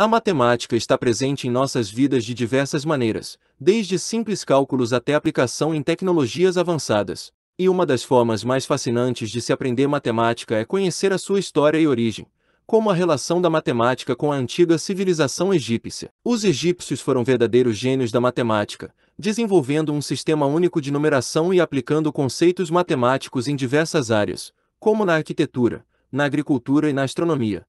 A matemática está presente em nossas vidas de diversas maneiras, desde simples cálculos até aplicação em tecnologias avançadas. E uma das formas mais fascinantes de se aprender matemática é conhecer a sua história e origem, como a relação da matemática com a antiga civilização egípcia. Os egípcios foram verdadeiros gênios da matemática, desenvolvendo um sistema único de numeração e aplicando conceitos matemáticos em diversas áreas, como na arquitetura, na agricultura e na astronomia.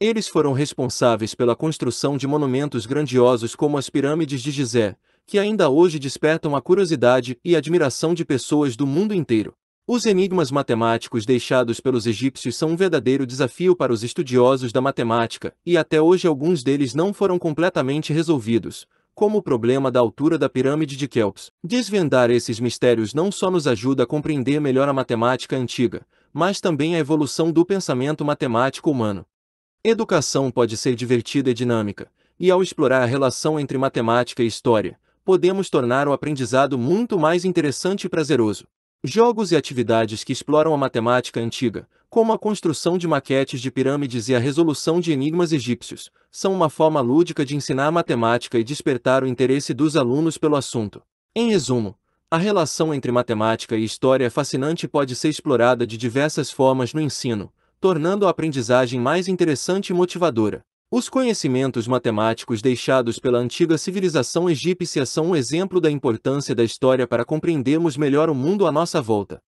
Eles foram responsáveis pela construção de monumentos grandiosos como as pirâmides de Gizé, que ainda hoje despertam a curiosidade e admiração de pessoas do mundo inteiro. Os enigmas matemáticos deixados pelos egípcios são um verdadeiro desafio para os estudiosos da matemática, e até hoje alguns deles não foram completamente resolvidos, como o problema da altura da pirâmide de Kelps. Desvendar esses mistérios não só nos ajuda a compreender melhor a matemática antiga, mas também a evolução do pensamento matemático humano. Educação pode ser divertida e dinâmica, e ao explorar a relação entre matemática e história, podemos tornar o aprendizado muito mais interessante e prazeroso. Jogos e atividades que exploram a matemática antiga, como a construção de maquetes de pirâmides e a resolução de enigmas egípcios, são uma forma lúdica de ensinar matemática e despertar o interesse dos alunos pelo assunto. Em resumo, a relação entre matemática e história é fascinante e pode ser explorada de diversas formas no ensino, tornando a aprendizagem mais interessante e motivadora. Os conhecimentos matemáticos deixados pela antiga civilização egípcia são um exemplo da importância da história para compreendermos melhor o mundo à nossa volta.